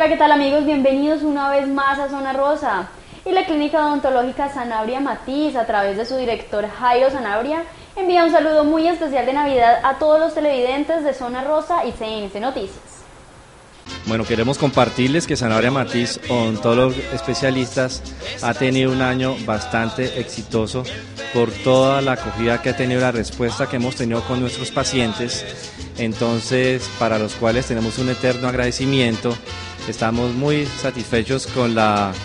Hola, ¿qué tal amigos? Bienvenidos una vez más a Zona Rosa. Y la clínica odontológica Sanabria Matiz, a través de su director Jairo Sanabria, envía un saludo muy especial de Navidad a todos los televidentes de Zona Rosa y CNC Noticias. Bueno, queremos compartirles que Sanabria Matiz, odontólogos especialistas, ha tenido un año bastante exitoso por toda la acogida que ha tenido, la respuesta que hemos tenido con nuestros pacientes, entonces para los cuales tenemos un eterno agradecimiento. Estamos muy satisfechos con las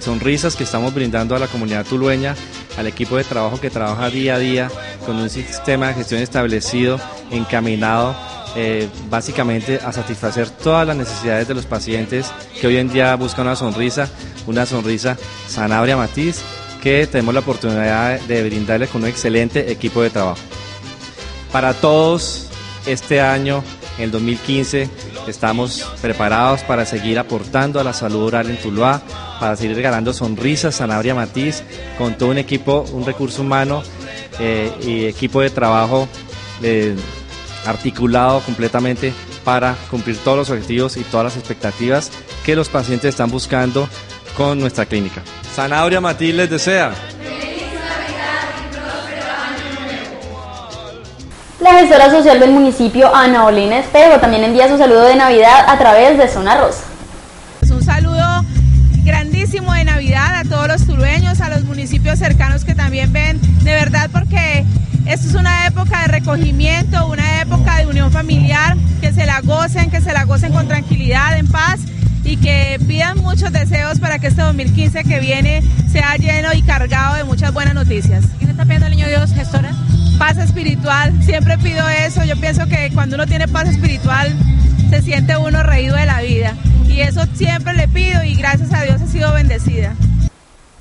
sonrisas que estamos brindando a la comunidad tulueña, al equipo de trabajo que trabaja día a día con un sistema de gestión establecido, encaminado eh, básicamente a satisfacer todas las necesidades de los pacientes que hoy en día buscan una sonrisa, una sonrisa Sanabria Matiz, que tenemos la oportunidad de brindarles con un excelente equipo de trabajo. Para todos, este año, en el 2015, estamos preparados para seguir aportando a la salud oral en Tuluá, para seguir regalando sonrisas Sanabria Matiz, con todo un equipo, un recurso humano eh, y equipo de trabajo. Eh, articulado completamente para cumplir todos los objetivos y todas las expectativas que los pacientes están buscando con nuestra clínica. Sanabria Matiz les desea. La gestora social del municipio, Ana Olena Espejo, también envía su saludo de Navidad a través de Zona Rosa. Un saludo grandísimo de Navidad a todos los tulueños, a los municipios cercanos que también ven, de verdad porque esto es una época de recogimiento, una época de unión familiar, que se la gocen, que se la gocen con tranquilidad, en paz y que pidan muchos deseos para que este 2015 que viene sea lleno y cargado de muchas buenas noticias. ¿Qué está pidiendo el niño Dios, gestora? Paz espiritual, siempre pido eso, yo pienso que cuando uno tiene paz espiritual se siente uno reído de la vida y eso siempre le pido y gracias a Dios he sido bendecida.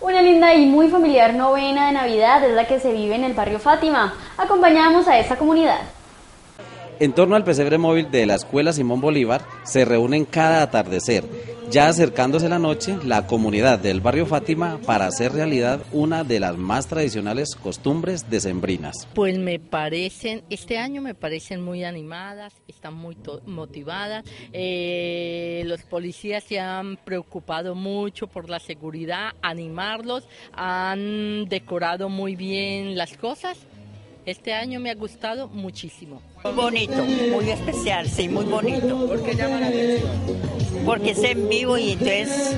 Una linda y muy familiar novena de Navidad es la que se vive en el barrio Fátima. Acompañamos a esta comunidad. En torno al pesebre móvil de la Escuela Simón Bolívar se reúnen cada atardecer, ya acercándose la noche, la comunidad del barrio Fátima para hacer realidad una de las más tradicionales costumbres decembrinas. Pues me parecen, este año me parecen muy animadas, están muy motivadas, eh, los policías se han preocupado mucho por la seguridad, animarlos, han decorado muy bien las cosas este año me ha gustado muchísimo. Muy bonito, muy especial, sí, muy bonito. ¿Por qué llama la atención? Porque es en vivo y entonces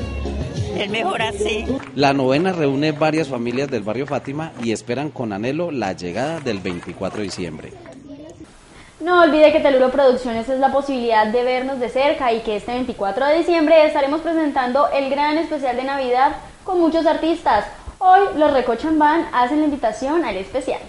es mejor así. La novena reúne varias familias del barrio Fátima y esperan con anhelo la llegada del 24 de diciembre. No olvide que Teluro Producciones es la posibilidad de vernos de cerca y que este 24 de diciembre estaremos presentando el gran especial de Navidad con muchos artistas. Hoy los Recochan Van hacen la invitación al especial.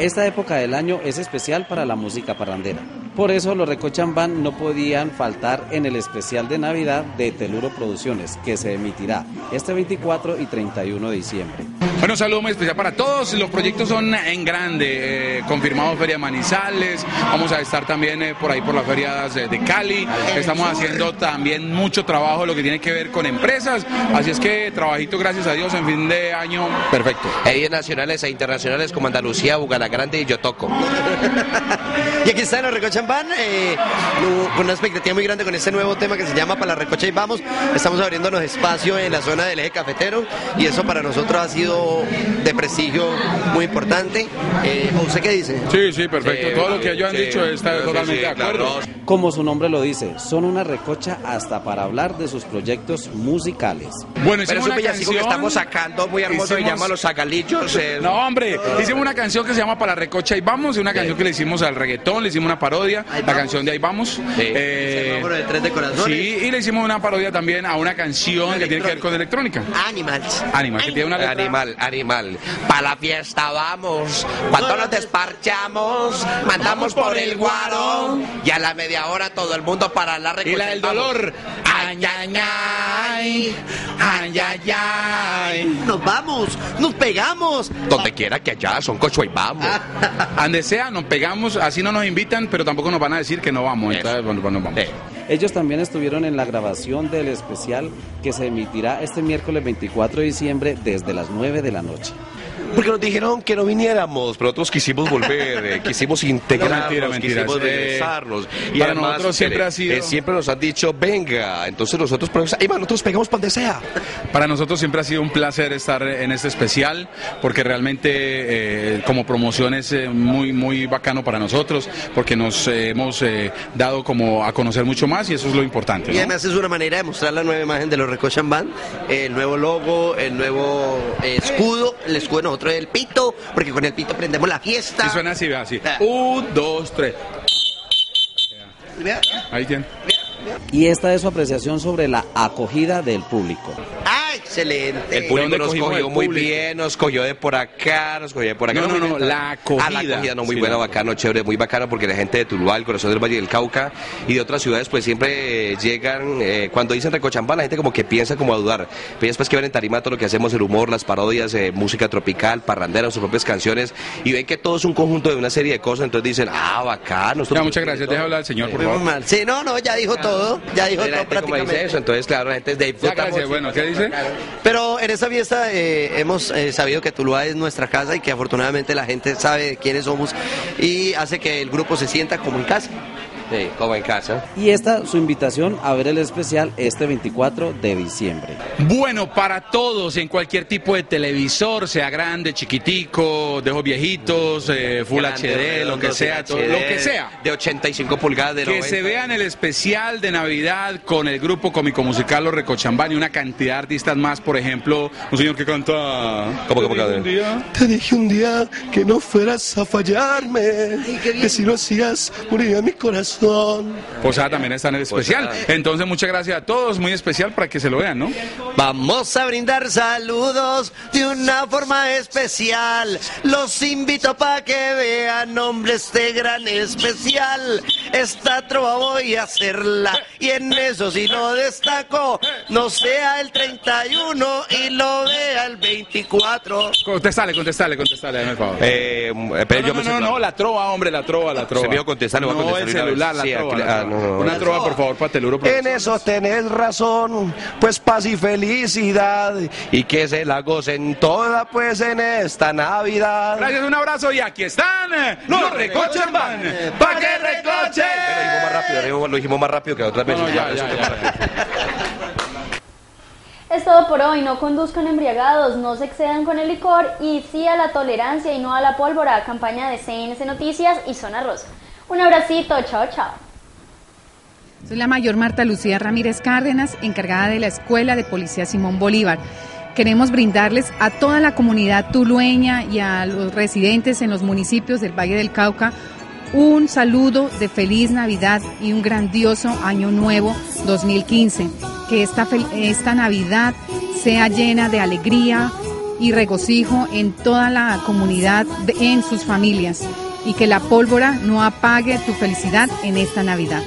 Esta época del año es especial para la música parrandera. Por eso los Recochan Band no podían faltar en el especial de Navidad de Teluro Producciones, que se emitirá este 24 y 31 de diciembre. Bueno, un saludo muy especial para todos. Los proyectos son en grande. Eh, confirmamos Feria Manizales. Vamos a estar también eh, por ahí por las ferias de, Cali. Estamos haciendo también mucho trabajo lo que tiene que ver con empresas. Así es que trabajito, gracias a Dios, en fin de año, perfecto. Ellos nacionales e internacionales como Andalucía, Grande y Yo Toco. y aquí está los Recochan Van, eh, con una expectativa muy grande con este nuevo tema que se llama Para la Recocha y Vamos. Estamos abriéndonos espacio en la zona del eje cafetero y eso para nosotros ha sido de prestigio muy importante. Eh, ¿Usted qué dice? Sí, sí, perfecto. Todo lo que ellos han dicho está totalmente de acuerdo. Como su nombre lo dice, son una recocha hasta para hablar de sus proyectos musicales. Bueno, Pero es un villancico que estamos sacando muy hermoso se llama Los Zagalillos. Eh. No, hombre, hicimos una canción que se llama Para la Recocha y Vamos, una canción que le hicimos al reggaetón, le hicimos una parodia, la canción de Ahí Vamos. Sí. Eh, de tres de corazones. Sí, y le hicimos una parodia también a una canción que tiene que ver con electrónica. Animals. Animal, que tiene una Animal, animal. Para la fiesta vamos, cuando nos desparchamos, mandamos por el guaro y a la media hora todo el mundo para la recocha. Y la del dolor. Ay, ay, ay, ay. Nos vamos, nos pegamos. Donde quiera que allá son cocho y vamos. Donde sea, nos pegamos, así no nos invitan, pero tampoco nos van a decir que no vamos. Entonces, bueno, bueno, vamos. Ellos también estuvieron en la grabación del especial que se emitirá este miércoles 24 de diciembre desde las 9 de la noche. Porque nos dijeron que no viniéramos, pero nosotros quisimos volver, eh, quisimos integrarnos, mentira, mentira, quisimos eh, regresarnos. para nosotros siempre eh, ha sido- eh, siempre nos han dicho, venga, entonces nosotros, pues, ahí va, nosotros pegamos para donde sea. Para nosotros siempre ha sido un placer estar en este especial porque realmente eh, como promoción es eh, muy muy bacano para nosotros porque nos eh, hemos eh, dado como a conocer mucho más y eso es lo importante. Y ¿no? además es una manera de mostrar la nueva imagen de los Recochan Band, el nuevo logo, el nuevo eh, escudo, el escudo nosotros del pito, porque con el pito prendemos la fiesta. Y suena así, vea, así. Ah. Un, dos, tres. Ahí tiene. Y esta es su apreciación sobre la acogida del público. ¡Ah, excelente! El ¿De público nos cogió muy bien, nos cogió de por acá, nos cogió de por acá. No, no, no, bien. la Ah, acogida. la acogida, no, muy Sí, buena, bacano, chévere, muy bacano, porque la gente de Tuluá, el corazón del Valle del Cauca y de otras ciudades, pues siempre eh, llegan, eh, cuando dicen Recochambán, la gente como que piensa como a dudar. Pero después que ven en Tarima todo lo que hacemos, el humor, las parodias, eh, música tropical, parrandera, sus propias canciones, y ven que todo es un conjunto de una serie de cosas, entonces dicen, ah, bacano. Ya, muchas gracias. Deja hablar al señor, por Muy favor. mal. Sí, no, no, ya dijo todo, ya dijo todo gente como dice prácticamente. eso, entonces claro, la gente es de Ya, gracias. Bueno, ¿qué dice? Pero en esta fiesta eh, hemos eh, sabido que Tuluá es nuestra casa y que afortunadamente la gente sabe quiénes somos y hace que el grupo se sienta como en casa. Sí, como en casa. Y esta su invitación a ver el especial este 24 de diciembre. Bueno, para todos, en cualquier tipo de televisor, sea grande, chiquitico, de ojos viejitos, eh, Full Grande, HD, lo que sea, todo- lo que sea. De 85 pulgadas, de Que 90. se vean el especial de Navidad con el grupo cómico musical Los Recochambán y una cantidad de artistas más, por ejemplo, un señor que canta... ¿Cómo, cómo, cómo? un día- Te dije un día que no fueras a fallarme, que si lo hacías moriría mi corazón. Posada también está en el especial. Posada. Entonces, muchas gracias a todos, muy especial para que se lo vean, ¿no? Vamos a brindar saludos de una forma especial. Los invito para que vean, hombre, este gran especial. Esta trova voy a hacerla y en eso si lo destaco, no sea el 31 y lo vea el 24. Contestale, contestale, contestale, el favor. Eh, pero no, yo no, no, no, la trova, hombre, la trova, la trova. Se me contestar, le voy a No, contestar el una vez. celular, la Sí, trova. aquí- la ah, trova. no, no, Una trova, por favor, para Teluro. En eso tenés razón, pues paz y felicidad, y que se la gocen toda pues en esta Navidad. Gracias, un abrazo y aquí están eh, los Recochambán. ¡Pa' que recoche! Lo dijimos más rápido, lo dijimos- más rápido que otras veces. no, ya, ya, ya. Es todo por hoy, no conduzcan embriagados, no se excedan con el licor y sí a la tolerancia y no a la pólvora, campaña de CNC Noticias y Zona Rosa. Un abracito, chao, chao. Soy la mayor Marta Lucía Ramírez Cárdenas, encargada de la Escuela de Policía Simón Bolívar. Queremos brindarles a toda la comunidad tulueña y a los residentes en los municipios del Valle del Cauca un saludo de feliz Navidad y un grandioso año nuevo 2015. Que esta, esta Navidad sea llena de alegría y regocijo en toda la comunidad, en sus familias y que la pólvora no apague tu felicidad en esta Navidad.